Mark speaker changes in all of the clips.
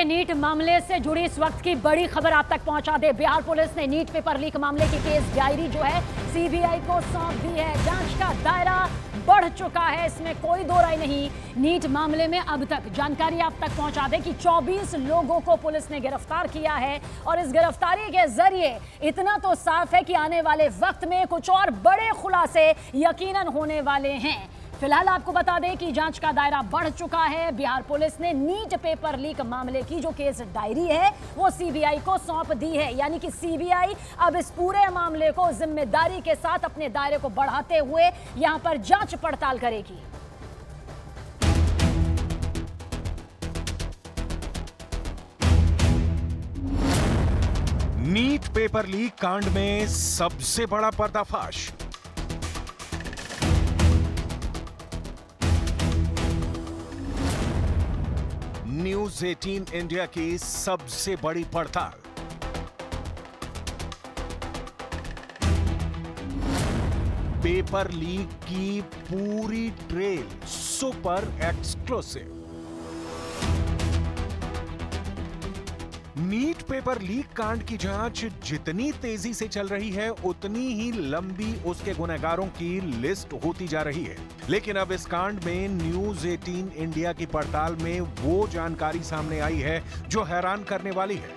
Speaker 1: कि नीट मामले से जुड़ी इस वक्त की बड़ी खबर आप तक पहुँचा दे। बिहार पुलिस ने नीट पेपर लीक मामले की केस डायरी जो है, सीबीआई को सौंप दी है। जाँच का दायरा बढ़ चुका है, इसमें कोई दो राय नहीं। नीट मामले में अब तक जानकारी आप तक पहुँचा दे कि 24 लोगों को पुलिस ने गिरफ़्तार किया है और इस गिरफ्तारी के ज़रिए इतना तो साफ़ है कि आने वाले वक्त में कुछ और बड़े खुलासे यकीनन होने वाले हैं। फ़िलहाल आपको बता दें कि जाँच का दायरा बढ़ चुका है। बिहार पुलिस ने नीट पेपर लीक मामले की जो केस डायरी है, वो सीबीआई को सौंप दी है। यानी कि सीबीआई अब इस पूरे मामले को ज़िम्मेदारी के साथ अपने दायरे को बढ़ाते हुए यहाँ पर जाँच पड़ताल करेगी।
Speaker 2: नीट पेपर लीक कांड में सबसे बड़ा पर्दाफाश। न्यूज़ 18 इंडिया की सबसे बड़ी पड़ताल। पेपर लीक की पूरी trail super exclusive. NEET paper leak कांड की जाँच जितनी तेज़ी से चल रही है, उतनी ही लंबी उसके गुनहगारों की लिस्ट होती जा रही है। लेकिन अब इस कांड में न्यूज़ 18 इंडिया की पड़ताल में वो जानकारी सामने आई है जो हैरान करने वाली है।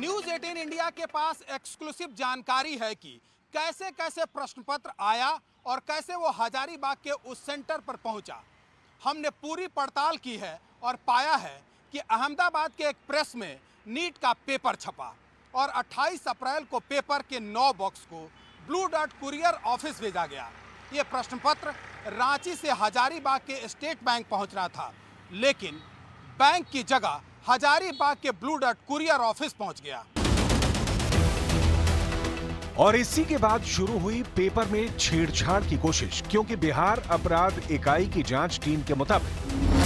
Speaker 3: न्यूज़ 18 इंडिया के पास एक्सक्लूसिव जानकारी है कि कैसे कैसे प्रश्न पत्र आया और कैसे वो हजारीबाग के उस सेंटर पर पहुँचा। हमने पूरी पड़ताल की है और पाया है कि अहमदाबाद के एक प्रेस में नीट का पेपर छपा और 28 अप्रैल को पेपर के नौ बॉक्स को ब्लू डॉट कुरियर ऑफ़िस भेजा गया। ये प्रश्न पत्र रांची से हजारीबाग के स्टेट बैंक पहुँचना था, लेकिन बैंक की जगह हजारीबाग के ब्लू डॉट कुरियर ऑफ़िस पहुँच गया।
Speaker 2: और इसी के बाद शुरू हुई पेपर में छेड़छाड़ की कोशिश, क्योंकि बिहार अपराध इकाई की जाँच टीम के मुताबिक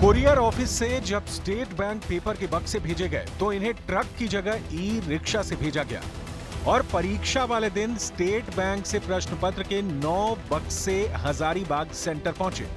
Speaker 2: कुरियर ऑफ़िस से जब स्टेट बैंक पेपर के बक्से भेजे गए तो इन्हें ट्रक की जगह ई रिक्शा से भेजा गया। और परीक्षा वाले दिन स्टेट बैंक से प्रश्न पत्र के नौ बक्से हजारीबाग सेंटर पहुँचे।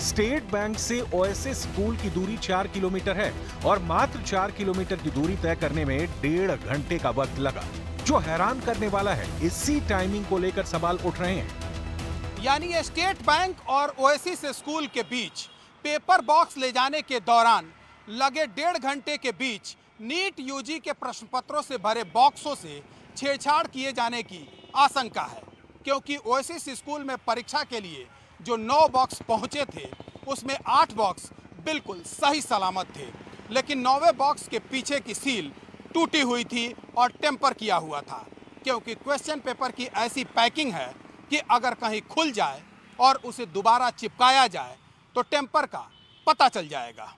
Speaker 2: स्टेट बैंक से ओएसएस स्कूल की दूरी चार किलोमीटर है और मात्र चार किलोमीटर की दूरी तय करने में डेढ़ घंटे का वक्त लगा। जो हैरान करने वाला है, इसी टाइमिंग को लेकर सवाल उठ रहे हैं।
Speaker 3: यानी स्टेट बैंक और ओएसिस स्कूल के बीच पेपर बॉक्स ले जाने के दौरान लगे डेढ़ घंटे के बीच नीट यूजी के प्रश्न पत्रों से भरे बॉक्सों से छेड़छाड़ किए जाने की आशंका है, क्योंकि ओएसिस स्कूल में परीक्षा के लिए जो नौ बॉक्स पहुँचे थे, उसमें आठ बॉक्स बिल्कुल सही सलामत थे, लेकिन नौवे बॉक्स के पीछे की सील टूटी हुई थी और टेम्पर किया हुआ था, क्योंकि क्वेश्चन पेपर की ऐसी पैकिंग है कि अगर कहीं खुल जाए और उसे दोबारा चिपकाया जाए तो टेम्पर का पता चल जाएगा।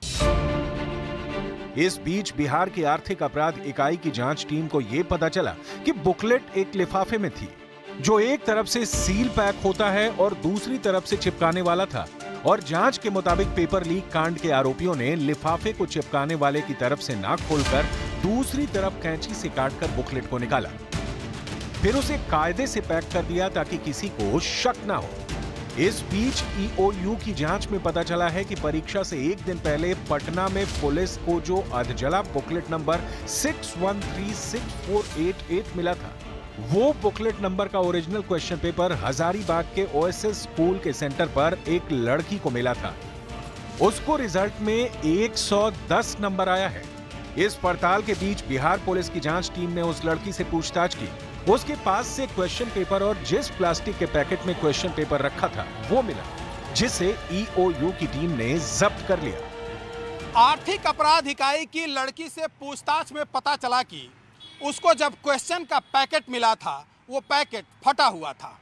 Speaker 2: इस बीच बिहार की आर्थिक अपराध इकाई की जाँच टीम को यह पता चला कि बुकलेट एक लिफाफे में थी, जो एक तरफ़ से सील पैक होता है और दूसरी तरफ़ से चिपकाने वाला था। और जाँच के मुताबिक पेपर लीक कांड के आरोपियों ने लिफाफे को चिपकाने वाले की तरफ़ से नाक खोलकर दूसरी तरफ़ कैंची से काटकर बुकलेट को निकाला। फिर उसे कायदे से पैक कर दिया ताकि किसी को शक ना हो। इस बीच ईओयू की जाँच में पता चला है कि परीक्षा से एक दिन पहले पटना में पुलिस को जो अधजला बुकलेट नंबर 61364888 मिला था, वो बुकलेट नंबर का ओरिजिनल क्वेश्चन पेपर हजारीबाग के ओएसएस स्कूल के सेंटर पर एक लड़की को मिला था। उसको रिज़ल्ट में 110 नंबर आया है। इस पड़ताल के बीच बिहार पुलिस की जाँच टीम ने उस लड़की से पूछताछ की। उसके पास से क्वेश्चन पेपर और जिस प्लास्टिक के पैकेट में क्वेश्चन पेपर रखा था, वो मिला, जिसे ईओयू की टीम ने जब्त कर लिया।
Speaker 3: आर्थिक अपराध इकाई की लड़की से पूछताछ में पता चला कि उसको जब क्वेश्चन का पैकेट मिला था, वो पैकेट फटा हुआ था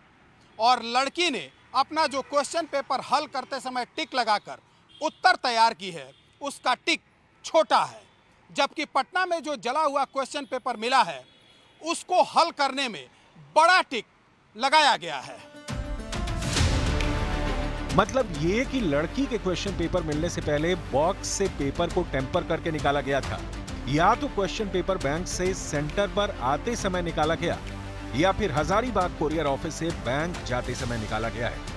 Speaker 3: और लड़की ने अपना जो क्वेश्चन पेपर हल करते समय टिक लगाकर उत्तर तैयार की है, उसका टिक छोटा है। जबकि पटना में जो जला हुआ क्वेश्चन पेपर मिला है उसको हल करने में बड़ा टिक लगाया गया है।
Speaker 2: मतलब ये कि लड़की के क्वेश्चन पेपर मिलने से पहले बॉक्स से पेपर को टेम्पर करके निकाला गया था, या तो क्वेश्चन पेपर बैंक से सेंटर पर आते समय निकाला गया, या फिर हजारीबाग कोरियर ऑफ़िस से बैंक जाते समय निकाला गया है।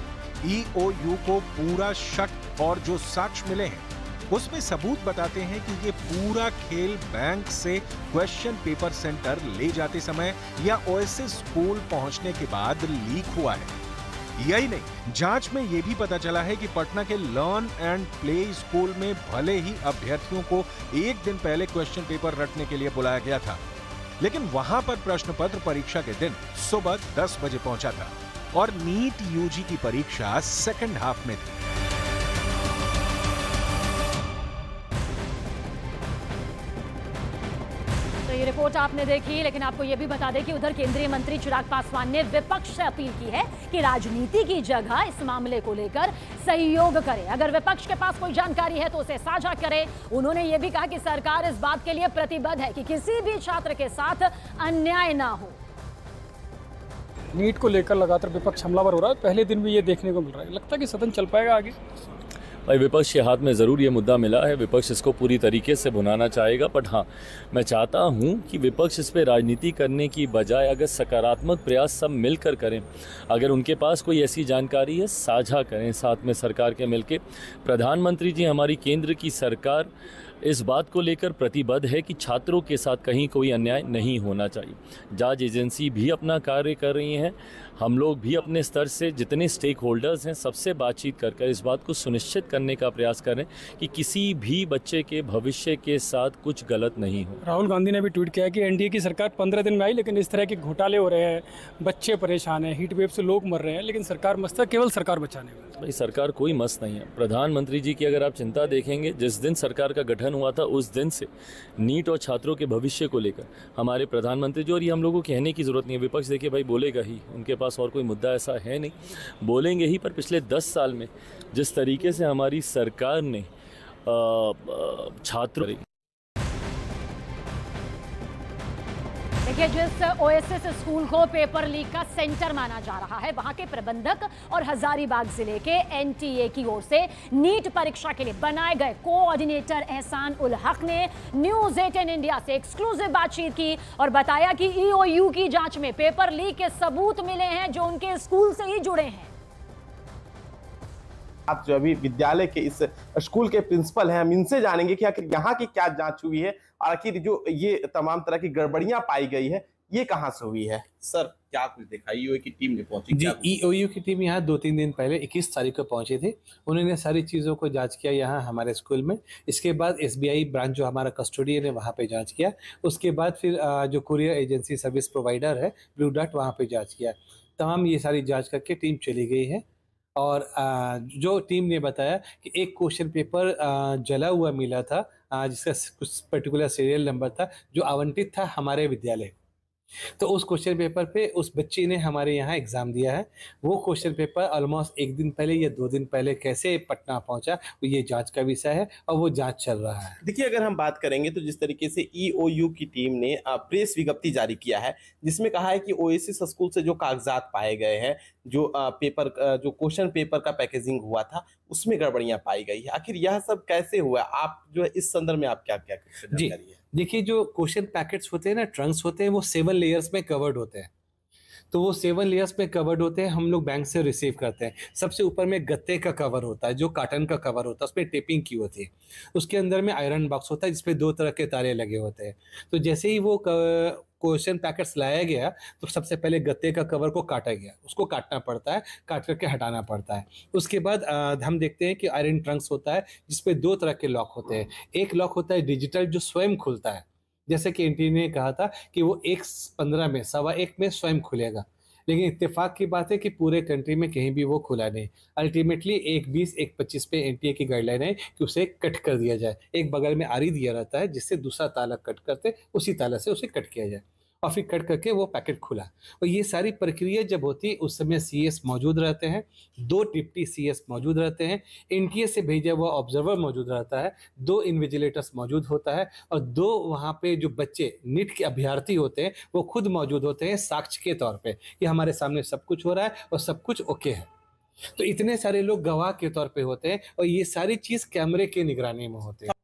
Speaker 2: ईओयू को पूरा शक और जो साक्ष्य मिले हैं उसमें सबूत बताते हैं कि ये पूरा खेल बैंक से क्वेश्चन पेपर सेंटर ले जाते समय या ओएसएस स्कूल पहुँचने के बाद लीक हुआ है। यही नहीं, जाँच में यह भी पता चला है कि पटना के लर्न एंड प्ले स्कूल में भले ही अभ्यर्थियों को एक दिन पहले क्वेश्चन पेपर रटने के लिए बुलाया गया था, लेकिन वहाँ पर प्रश्न पत्र परीक्षा के दिन सुबह 10 बजे पहुँचा था और नीट यूजी की परीक्षा सेकंड हाफ़ में थी।
Speaker 1: ये रिपोर्ट आपने देखी, लेकिन आपको ये भी बता दें कि उधर केंद्रीय मंत्री चिराग पासवान ने विपक्ष से अपील की है कि राजनीति की जगह इस मामले को लेकर सहयोग करे। अगर विपक्ष के पास कोई जानकारी है तो उसे साझा करे। उन्होंने ये भी कहा कि सरकार इस बात के लिए प्रतिबद्ध है कि किसी भी छात्र के साथ अन्याय ना हो।
Speaker 4: नीट को लेकर लगातार विपक्ष हमलावर हो रहा है, पहले दिन भी ये देखने को मिल रहा है। लगता है कि सदन चल पाएगा आगे।
Speaker 5: भाई विपक्ष के हाथ में ज़रूर ये मुद्दा मिला है, विपक्ष इसको पूरी तरीके से भुनाना चाहेगा बट हाँ मैं चाहता हूँ कि विपक्ष इस पर राजनीति करने की बजाय अगर सकारात्मक प्रयास सब मिलकर करें, अगर उनके पास कोई ऐसी जानकारी है, साझा करें साथ में सरकार के मिलके। प्रधानमंत्री जी, हमारी केंद्र की सरकार इस बात को लेकर प्रतिबद्ध है कि छात्रों के साथ कहीं कोई अन्याय नहीं होना चाहिए। जाँच एजेंसी भी अपना कार्य कर रही हैं। हम लोग भी अपने स्तर से जितने स्टेक होल्डर्स हैं सबसे बातचीत कर कर इस बात को सुनिश्चित करने का प्रयास करें कि किसी भी बच्चे के भविष्य के साथ कुछ गलत नहीं हो।
Speaker 4: राहुल गांधी ने भी ट्वीट किया कि एनडीए की सरकार पंद्रह दिन में आई लेकिन इस तरह के घोटाले हो रहे हैं बच्चे परेशान हैं हीट वेव से लोग मर रहे हैं लेकिन सरकार मस्त है केवल सरकार बचाने में
Speaker 5: भाई सरकार कोई मस्त नहीं है। प्रधानमंत्री जी की अगर आप चिंता देखेंगे जिस दिन सरकार का गठन हुआ था उस दिन से, नीट और छात्रों के भविष्य को लेकर। हमारे प्रधानमंत्री जो और ये हम लोगों को कहने की ज़रूरत नहीं है, विपक्ष देखिए भाई बोलेगा ही, उनके पास और कोई मुद्दा ऐसा है नहीं। बोलेंगे ही, पर पिछले दस साल में जिस तरीके से हमारी सरकार ने छात्र
Speaker 1: देखिए, जिस ओएसएस स्कूल को पेपर लीक का सेंटर माना जा रहा है, वहाँ के प्रबंधक और हजारीबाग ज़िले के एनटीए की ओर से नीट परीक्षा के लिए बनाए गए कोऑर्डिनेटर एहसान उल हक ने न्यूज़ 18 इंडिया से एक्सक्लूसिव बातचीत की और बताया कि ईओयू की जाँच में पेपर लीक के सबूत मिले हैं जो उनके स्कूल से ही जुड़े हैं।
Speaker 6: आप जो अभी विद्यालय के इस स्कूल के प्रिंसिपल हैं हम इनसे जानेंगे कि आखिर यहाँ की क्या जाँच हुई है आखिर जो ये तमाम तरह की गड़बड़ियाँ पाई गई है ये कहाँ से हुई है? सर क्या कुछ देखा? ईओ की टीम ने पहुँची
Speaker 7: जी ईओयू की टीम यहाँ दो तीन दिन पहले 21 तारीख को पहुँची थी। उन्होंने सारी चीज़ों को जाँच किया यहाँ हमारे स्कूल में। इसके बाद एसबीआई ब्रांच जो हमारा कस्टोडियन है वहाँ पे जाँच किया। उसके बाद फिर जो कुरियर एजेंसी सर्विस प्रोवाइडर है ब्लू डॉट वहाँ पे जाँच किया। तमाम ये सारी जाँच करके टीम चली गई है। और जो टीम ने बताया कि एक क्वेश्चन पेपर जला हुआ मिला था जिसका कुछ पर्टिकुलर सीरियल नंबर था, जो आवंटित था हमारे विद्यालय। तो उस क्वेश्चन पेपर पे उस बच्ची ने हमारे यहाँ एग्ज़ाम दिया है। वो क्वेश्चन पेपर ऑलमोस्ट एक दिन पहले या दो दिन पहले कैसे पटना पहुँचा वो ये जाँच का विषय है और वो जाँच चल रहा है।
Speaker 6: देखिए अगर हम बात करेंगे तो जिस तरीके से ईओयू की टीम ने प्रेस विज्ञप्ति जारी किया है जिसमें कहा है कि ओएसिस स्कूल से जो कागजात पाए गए हैं जो पेपर जो क्वेश्चन पेपर का पैकेजिंग हुआ था उसमें गड़बड़ियाँ पाई गई है। आखिर यह सब कैसे हुआ? आप जो है इस संदर्भ में आप क्या क्या
Speaker 7: जी देखिए, जो क्वेश्चन पैकेट्स होते हैं ना ट्रंक्स होते हैं, वो सेवन लेयर्स में कवर्ड होते हैं। तो वो सेवन लेयर्स में कवर्ड होते हैं, हम लोग बैंक से रिसीव करते हैं। सबसे ऊपर में गत्ते का कवर होता है, जो काटन का कवर होता है, उसमें टेपिंग की होती है। उसके अंदर में आयरन बॉक्स होता है, जिसपे दो तरह के तारे लगे होते हैं। तो जैसे ही वो क्वेश्चन पैकेट्स लाया गया तो सबसे पहले गत्ते का कवर को काटा गया। उसको काटना पड़ता है, काट करके हटाना पड़ता है। उसके बाद हम देखते हैं कि आयरन ट्रंक्स होता है, जिसपे दो तरह के लॉक होते हैं। एक लॉक होता है डिजिटल जो स्वयं खुलता है। जैसे कि एंटी ने कहा था कि वो एक पंद्रह में, सवा एक में स्वयं खुलेगा। लेकिन इत्तेफाक की बात है कि पूरे कंट्री में कहीं भी वो खुला नहीं। अल्टीमेटली एक बीस, एक पच्चीस पे एन की गाइडलाइन है कि उसे कट कर दिया जाए। एक बगल में आरी दिया रहता है जिससे दूसरा ताला कट करते, उसी ताला से उसे कट किया जाए। और फिर कट करके वो पैकेट खुला। और ये सारी प्रक्रिया जब होती है, उस समय सीएस मौजूद रहते हैं। दो डिप्टी सी मौजूद रहते हैं। एनटीए से भेजा हुआ ऑब्जर्वर मौजूद रहता है। दो इन्विजिलेटर्स मौजूद होता है। और दो वहाँ पे जो बच्चे नीट के अभ्यर्थी होते हैं, वो खुद मौजूद होते हैं साक्ष्य के तौर पर कि हमारे सामने सब कुछ हो रहा है और सब कुछ ओके है। तो इतने सारे लोग गवाह के तौर पे होते हैं और ये सारी चीज़ कैमरे के निगरानी में होते हैं।